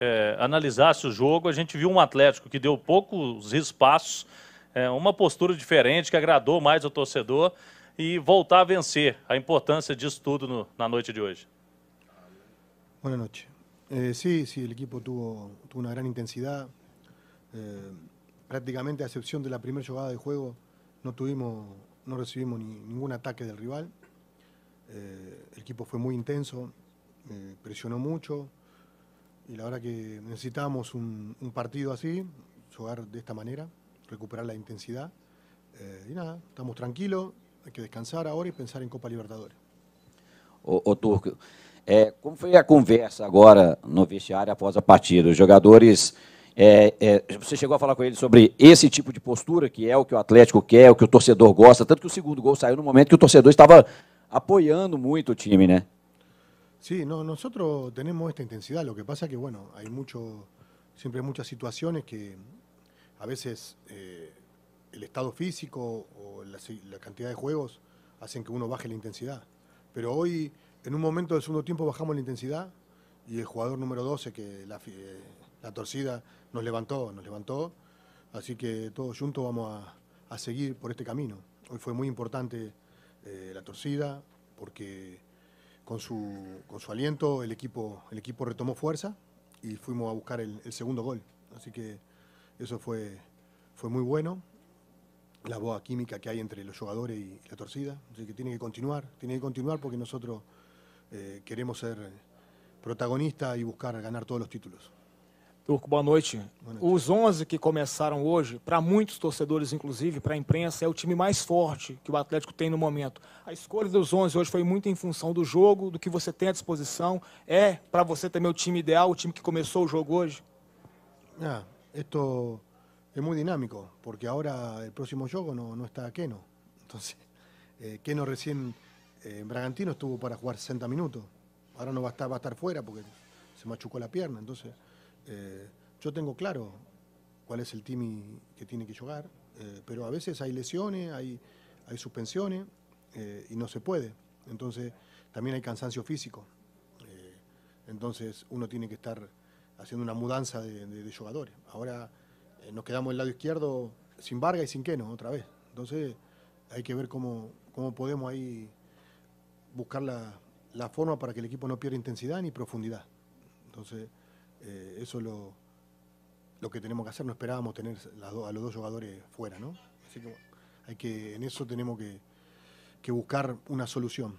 é, analisasse o jogo, a gente viu um Atlético que deu poucos espaços, é, uma postura diferente que agradou mais o torcedor e voltar a vencer. A importância disso tudo no, na noite de hoje. Buenas noches. Eh, sí, sí, el equipo tuvo, tuvo una gran intensidad. Eh, prácticamente a excepción de la primera jugada de juego, no tuvimos, no recibimos ni, ningún ataque del rival. Eh, el equipo fue muy intenso, eh, presionó mucho y la verdad que necesitábamos un, un partido así, jugar de esta manera, recuperar la intensidad. Eh, y nada, estamos tranquilos, hay que descansar ahora y pensar em Copa Libertadores. Ô, Turco, é, como foi a conversa agora no vestiário após a partida? Os jogadores. é, é, você chegou a falar com eles sobre esse tipo de postura, que é o que o Atlético quer, o que o torcedor gosta, tanto que o segundo gol saiu no momento que o torcedor estava apoiando muito o time, né? Sí, no, nosotros tenemos esta intensidad. Lo que pasa es que, bueno, hay mucho, siempre muchas situaciones que a veces eh, el estado físico o la, cantidad de juegos hacen que uno baje la intensidad. Pero hoy, en un momento del segundo tiempo, bajamos la intensidad y el jugador número 12, que la, eh, la torcida, nos levantó, nos levantó. Así que todos juntos vamos a, a seguir por este camino. Hoy fue muy importante eh, la torcida porque con su, con su aliento el equipo, el equipo retomó fuerza y fuimos a buscar el, segundo gol. Así que eso fue, fue muy bueno. La boa química que hay entre los jugadores y la torcida. Así que tiene que continuar, tiene que continuar porque nosotros eh, queremos ser protagonistas y buscar ganar todos los títulos. Turco, boa noite. Boa noite. Os 11 que começaram hoje, para muitos torcedores, inclusive, para a imprensa, é o time mais forte que o Atlético tem no momento. A escolha dos 11 hoje foi muito em função do jogo, do que você tem à disposição. É, para você, também o time ideal, o time que começou o jogo hoje? Ah, esto es muy dinámico, porque ahora el próximo juego no, no está Keno. Entonces, eh, Keno recién eh, Bragantino estuvo para jugar 60 minutos. Ahora no va a estar, va a estar fuera porque se machucó la pierna. Entonces, eh, yo tengo claro cuál es el team que tiene que jugar, eh, pero a veces hay lesiones, hay, hay suspensiones eh, y no se puede. Entonces, también hay cansancio físico. Entonces, uno tiene que estar haciendo una mudanza de, de- jugadores. Ahora nos quedamos del lado izquierdo sin Vargas y sin Keno otra vez. Entonces hay que ver cómo, cómo podemos ahí buscar la, la forma para que el equipo no pierda intensidad ni profundidad. Entonces eh, eso es lo, lo que tenemos que hacer. No esperábamos tener a los dos jugadores fuera, ¿no? Así que hay que, en eso tenemos que, que buscar una solución.